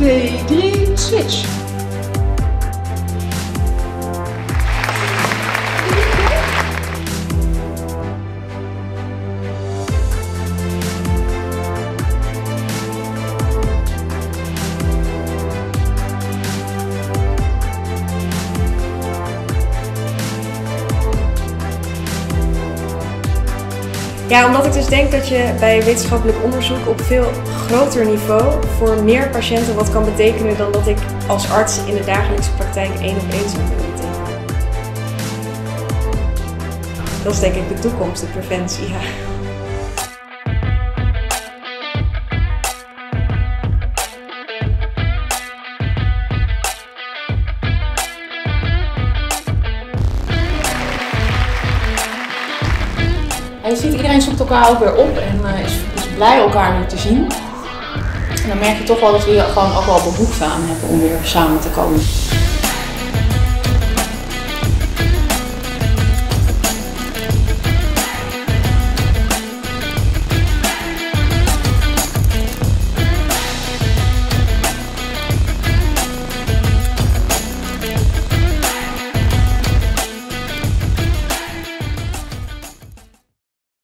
Lady Switch. Ja, omdat ik dus denk dat je bij wetenschappelijk onderzoek op veel groter niveau voor meer patiënten wat kan betekenen dan dat ik als arts in de dagelijkse praktijk één op één zou kunnen betekenen. Dat is denk ik de toekomst, de preventie. Je ziet, iedereen zoekt elkaar ook weer op en eh, is, is blij elkaar weer te zien. En dan merk je toch wel dat we hier gewoon ook wel behoefte aan hebben om weer samen te komen.